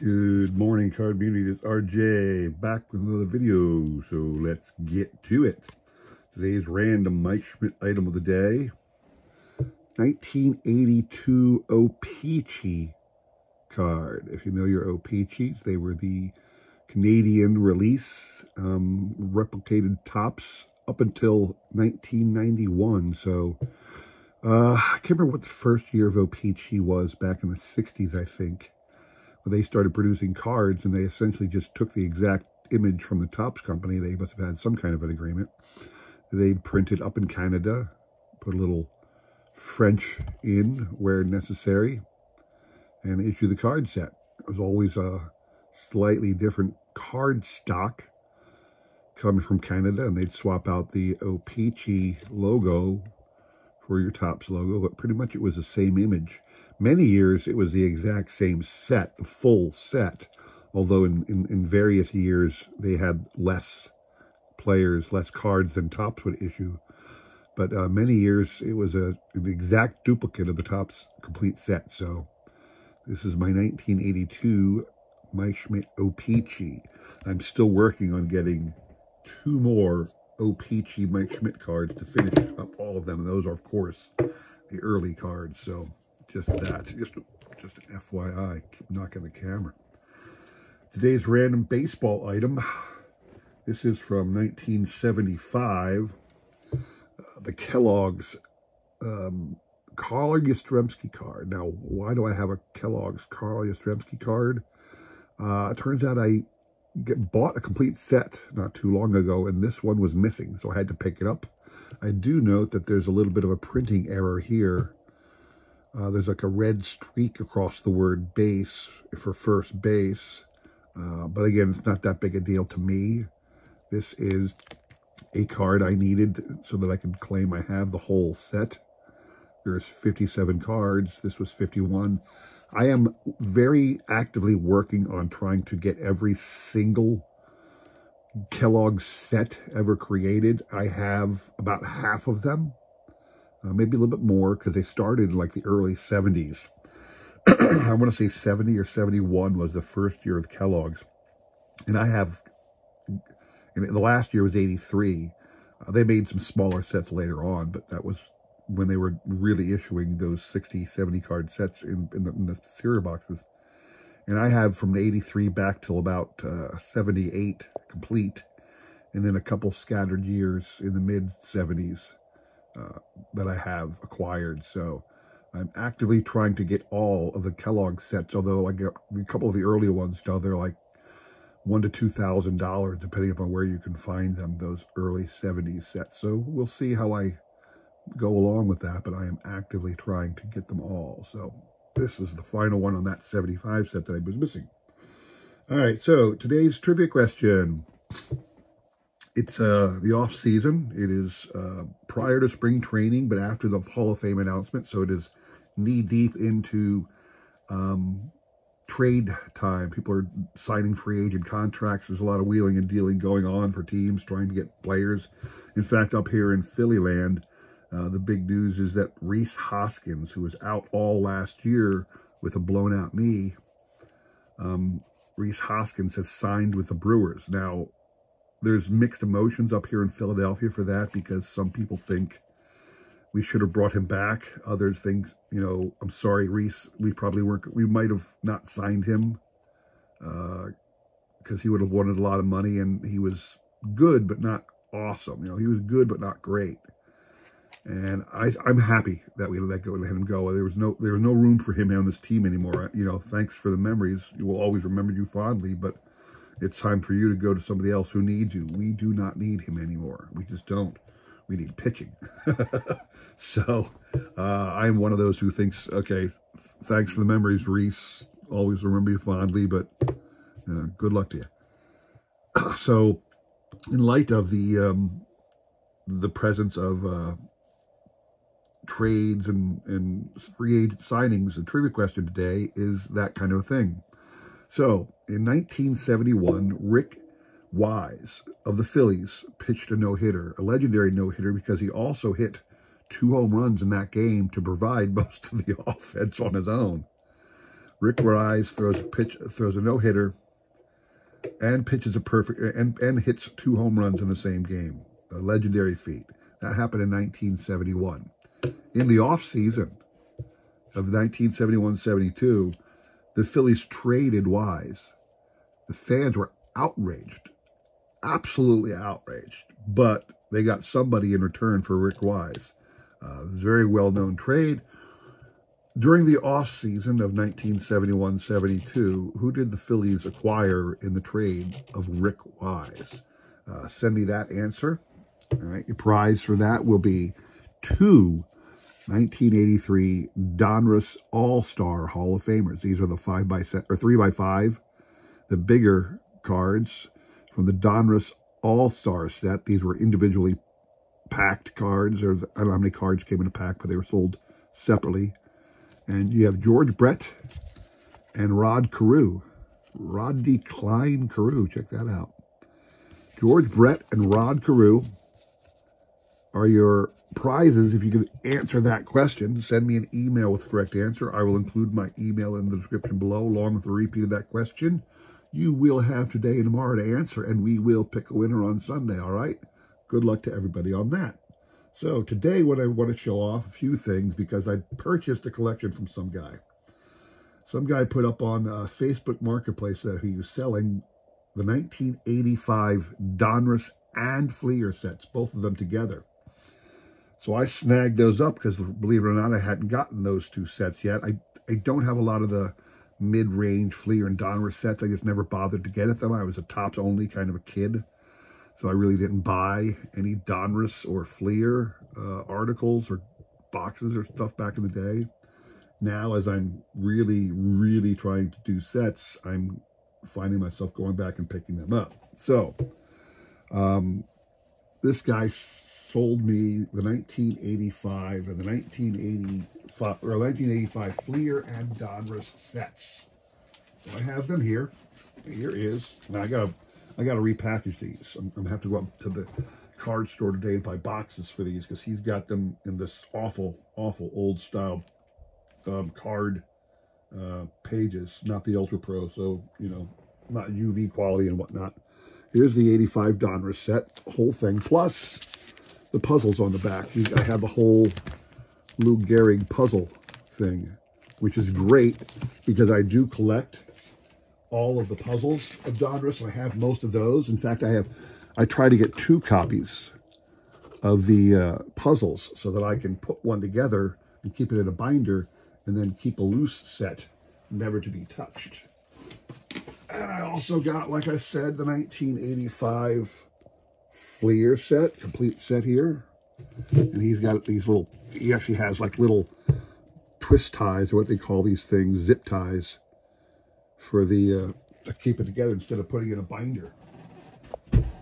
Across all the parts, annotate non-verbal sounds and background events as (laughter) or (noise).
Good morning, card community. It's RJ back with another video. So let's get to it. Today's random Mike Schmidt item of the day 1982 O-Pee-Chee card. If you know your O-Pee-Chees, they were the Canadian release, um, replicated Topps up until 1991. So uh, I can't remember what the first year of O-Pee-Chee was back in the 60s, I think they started producing cards and they essentially just took the exact image from the Topps company. They must have had some kind of an agreement. They'd print it up in Canada, put a little French in where necessary, and issue the card set. It was always a slightly different card stock coming from Canada, and they'd swap out the O-Pee-Chee logo for your Topps logo, but pretty much it was the same image. Many years it was the exact same set, the full set, although in, in, in various years they had less players, less cards than Topps would issue. But uh, many years it was a, an exact duplicate of the Topps complete set. So this is my 1982 Mike Schmidt O-Pee-Chee. I'm still working on getting two more O-Pee-Chee Mike Schmidt cards to finish up all of them. And those are, of course, the early cards. So just that. Just, just an FYI. Keep knocking the camera. Today's random baseball item. This is from 1975. Uh, the Kellogg's um, Carl Yastrzemski card. Now, why do I have a Kellogg's Carl Yastrzemski card? Uh, it turns out I get, bought a complete set not too long ago, and this one was missing, so I had to pick it up. I do note that there's a little bit of a printing error here. Uh, there's like a red streak across the word base for first base. Uh, but again, it's not that big a deal to me. This is a card I needed so that I could claim I have the whole set. There's 57 cards. This was 51. I am very actively working on trying to get every single Kellogg set ever created. I have about half of them, uh, maybe a little bit more because they started in like the early 70s. (clears throat) I want to say 70 or 71 was the first year of Kellogg's. And I have, and the last year was 83. Uh, they made some smaller sets later on, but that was when they were really issuing those 60, 70 card sets in, in, the, in the cereal boxes. And I have from 83 back till about uh, 78 complete, and then a couple scattered years in the mid 70s uh, that I have acquired. So I'm actively trying to get all of the Kellogg sets, although I got a couple of the earlier ones, know, they're like one to two thousand dollars, depending upon where you can find them. Those early '70s sets. So we'll see how I go along with that, but I am actively trying to get them all. So this is the final one on that 75 set that I was missing. All right, so today's trivia question. It's uh, the off season. It is uh, prior to spring training, but after the Hall of Fame announcement. So it is knee deep into um, trade time. People are signing free agent contracts. There's a lot of wheeling and dealing going on for teams trying to get players. In fact, up here in Philly land, uh, the big news is that Rhys Hoskins, who was out all last year with a blown out knee, um, Rhys Hoskins has signed with the Brewers. Now, there's mixed emotions up here in Philadelphia for that because some people think we should have brought him back. Others think, you know, I'm sorry, Reese, we probably weren't, we might have not signed him because uh, he would have wanted a lot of money and he was good, but not awesome. You know, he was good, but not great. And I, I'm happy that we let go, and let him go. There was no, there was no room for him on this team anymore. You know, thanks for the memories. We'll always remember you fondly, but it's time for you to go to somebody else who needs you. We do not need him anymore. We just don't. We need pitching. (laughs) so uh, I'm one of those who thinks, okay, thanks for the memories, Rhys. Always remember you fondly, but uh, good luck to you. (clears throat) so in light of the um, the presence of uh, trades and, and free agent signings, the trivia question today is that kind of thing. So, in 1971, Rick Wise of the Phillies pitched a no-hitter, a legendary no-hitter because he also hit two home runs in that game to provide (laughs) most of the (laughs) offense on his own. Rick Wise throws a pitch, throws a no hitter, and pitches a perfect and and hits two home runs in the same game. A legendary feat that happened in 1971. In the off season of 1971-72, the Phillies traded Wise. The fans were outraged, absolutely outraged, but they got somebody in return for Rick Wise. Uh, it was a very well-known trade. During the off season of 1971-72, who did the Phillies acquire in the trade of Rick Wise? Uh, send me that answer. All right, your prize for that will be two 1983 Donruss All-Star Hall of Famers. These are the five by set or three by five, the bigger cards from the Donruss All-Star set. These were individually packed cards. Or I don't know how many cards came in a pack, but they were sold separately. And you have George Brett and Rod Carew. Rodney Cline Carew. Check that out. George Brett and Rod Carew are your prizes. If you can answer that question, send me an email with the correct answer. I will include my email in the description below, along with a repeat of that question. You will have today and tomorrow to answer, and we will pick a winner on Sunday, all right? Good luck to everybody on that. So today what I want to show off a few things because I purchased a collection from some guy. Some guy put up on uh, Facebook Marketplace that he was selling the 1985 Donruss and Fleer sets, both of them together. So I snagged those up because, believe it or not, I hadn't gotten those two sets yet. I, I don't have a lot of the mid-range Fleer and Donruss sets. I just never bothered to get at them. I was a Topps only kind of a kid. So I really didn't buy any Donruss or Fleer uh, articles or boxes or stuff back in the day. Now, as I'm really, really trying to do sets, I'm finding myself going back and picking them up. So, um, this guy sold me the 1985 and the 1985 or 1985 Fleer and Donruss sets. So I have them here. Here is, and I got a I got to repackage these. I'm, I'm to have to go up to the card store today and buy boxes for these because he's got them in this awful, awful old style um, card uh, pages, not the Ultra Pro, so, you know, not UV quality and whatnot. Here's the 85 Donruss set, whole thing, plus the puzzles on the back. I have the whole Lou Gehrig puzzle thing, which is great because I do collect all of the puzzles of Donruss, and I have most of those. In fact, I have, I try to get two copies of the uh, puzzles so that I can put one together and keep it in a binder and then keep a loose set, never to be touched. And I also got, like I said, the 1985 Fleer set, complete set here. And he's got these little, he actually has like little twist ties, or what they call these things, zip ties for the uh, to keep it together instead of putting in a binder.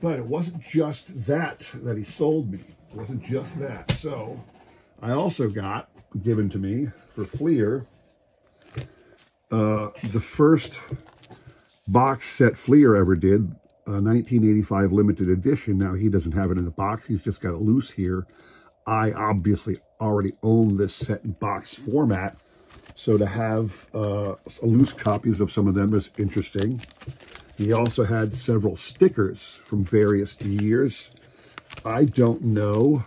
But it wasn't just that that he sold me. It wasn't just that. So I also got given to me for Fleer uh, the first box set Fleer ever did, a 1985 limited edition. Now he doesn't have it in the box. He's just got it loose here. I obviously already own this set in box format so to have uh, loose copies of some of them is interesting. He also had several stickers from various years. I don't know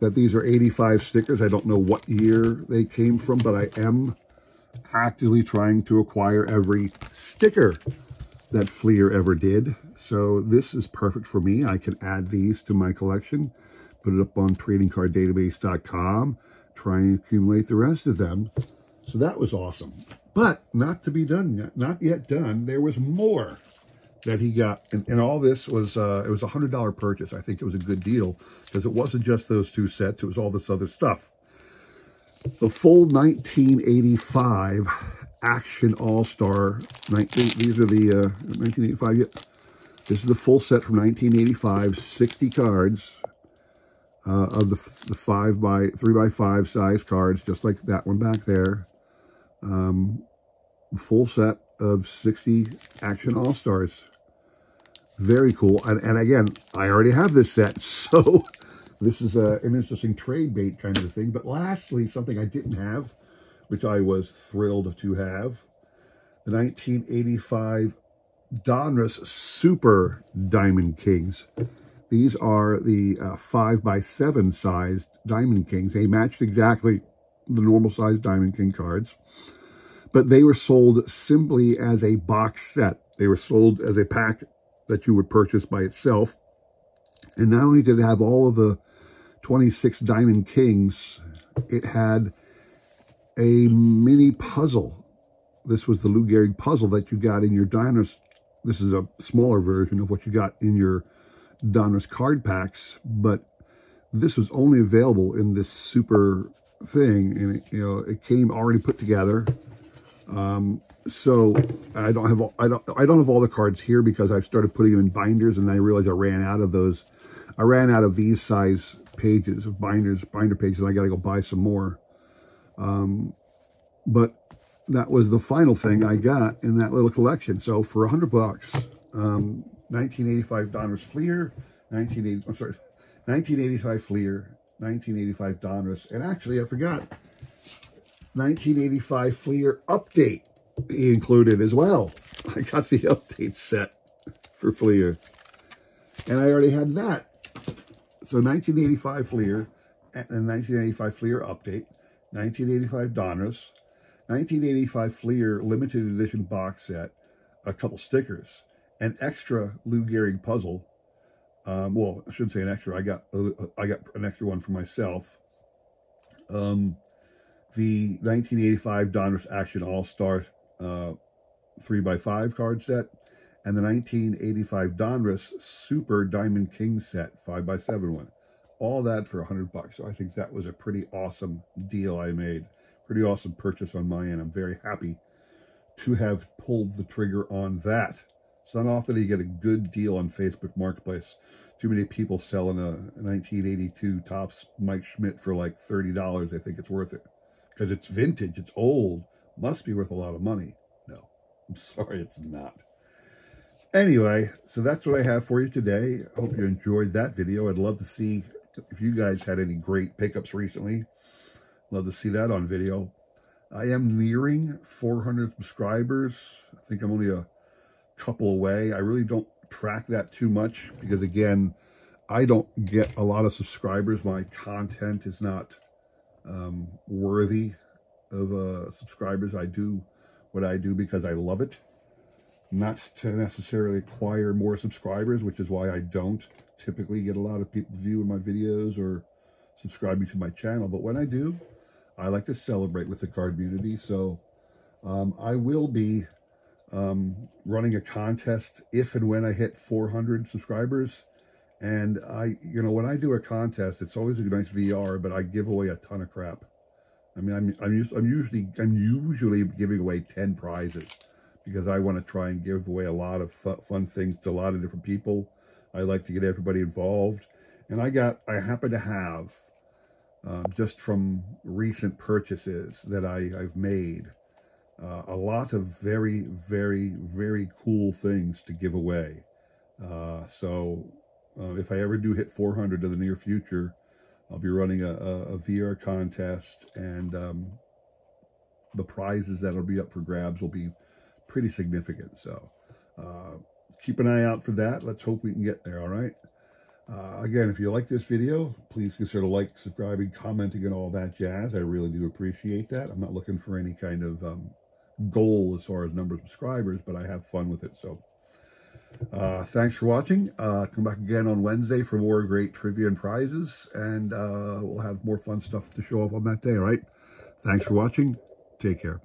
that these are 85 stickers. I don't know what year they came from, but I am actively trying to acquire every sticker that Fleer ever did. So this is perfect for me. I can add these to my collection, put it up on tradingcarddatabase.com, try and accumulate the rest of them. So that was awesome. But not to be done yet, not yet done. There was more that he got. And, and all this was, uh, it was a $100 purchase. I think it was a good deal because it wasn't just those two sets. It was all this other stuff. The full 1985 Action All-Star. These are the uh, 1985. Yeah. This is the full set from 1985, 60 cards uh, of the, the five by three by five size cards, just like that one back there. Um, full set of 60 Action All-Stars. Very cool. And, and again, I already have this set, (laughs) so this is a, an interesting trade bait kind of thing. But lastly, something I didn't have which I was thrilled to have. The 1985 Donruss Super Diamond Kings. These are the uh, 5 by 7 sized Diamond Kings. They matched exactly the normal size Diamond King cards, but they were sold simply as a box set. They were sold as a pack that you would purchase by itself. And not only did it have all of the 26 Diamond Kings, it had a mini puzzle. This was the Lou Gehrig puzzle that you got in your Diners. This is a smaller version of what you got in your Donruss card packs, but this was only available in this super thing, and it, you know it came already put together. Um, so I don't have all, I don't I don't have all the cards here because I've started putting them in binders, and I realized I ran out of those. I ran out of these size pages of binders, binder pages. and I got to go buy some more. Um, but that was the final thing I got in that little collection. So for a hundred bucks, um, 1985 Donruss Fleer, 1980, I'm sorry, (laughs) 1985 Fleer, 1985 Donruss, and actually I forgot, 1985 Fleer Update he included as well. (laughs) I got the update set for Fleer, and I already had that. So 1985 Fleer, and 1985 Fleer Update, 1985 Donruss, 1985 Fleer limited edition box set, a couple stickers, an extra Lou Gehrig puzzle. Um, well, I shouldn't say an extra. I got I got an extra one for myself. Um, the 1985 Donruss Action All Star uh, three by five card set, and the 1985 Donruss Super Diamond King set five by seven one. All that for a hundred bucks. So I think that was a pretty awesome deal I made. Pretty awesome purchase on my end. I'm very happy to have pulled the trigger on that. It's not often you get a good deal on Facebook Marketplace. Too many people selling a 1982 Topps Mike Schmidt for like $30. I think it's worth it. Because it's vintage, it's old, must be worth a lot of money. No, (laughs) I'm sorry, it's not. Anyway, so that's what I have for you today. I hope you enjoyed that video. I'd love to see if you guys had any great pickups recently. Love to see that on video. I am nearing 400 subscribers. I think I'm only a couple away. I really don't track that too much because, again, I don't get a lot of subscribers. My content is not um, worthy of uh, subscribers. I do what I do because I love it, not to necessarily acquire more subscribers, which is why I don't typically get a lot of people viewing my videos or subscribing to my channel. But when I do, I like to celebrate with the card community. So um, I will be um, running a contest if and when I hit 400 subscribers. And I, you know, when I do a contest, it's always a nice VR, but I give away a ton of crap. I mean, I'm, I'm, I'm usually, I'm usually giving away 10 prizes because I want to try and give away a lot of fun things to a lot of different people. I like to get everybody involved. And I got, I happen to have uh, just from recent purchases that I, I've made. Uh, a lot of very, very, very cool things to give away. Uh, so uh, if I ever do hit 400 in the near future, I'll be running a, a, a VR contest and um, the prizes that'll be up for grabs will be pretty significant. So uh, keep an eye out for that. Let's hope we can get there, all right? Uh, again, if you like this video, please consider like, subscribing, commenting, and all that jazz. I really do appreciate that. I'm not looking for any kind of um, goal as far as number of subscribers, but I have fun with it. So uh, thanks for watching. Uh, come back again on Wednesday for more great trivia and prizes, and uh, we'll have more fun stuff to show up on that day, all right? Thanks for watching. Take care.